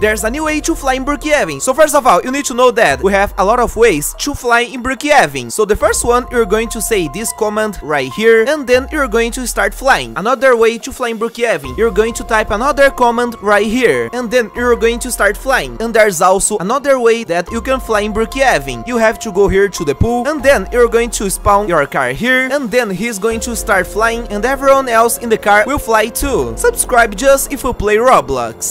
There's a new way to fly in Brookhaven. So first of all, you need to know that we have a lot of ways to fly in Brookhaven. So the first one, you're going to say this command right here, and then you're going to start flying. Another way to fly in Brookhaven, you're going to type another command right here, and then you're going to start flying. And there's also another way that you can fly in Brookhaven. You have to go here to the pool, and then you're going to spawn your car here, and then he's going to start flying, and everyone else in the car will fly too. Subscribe just if you play Roblox.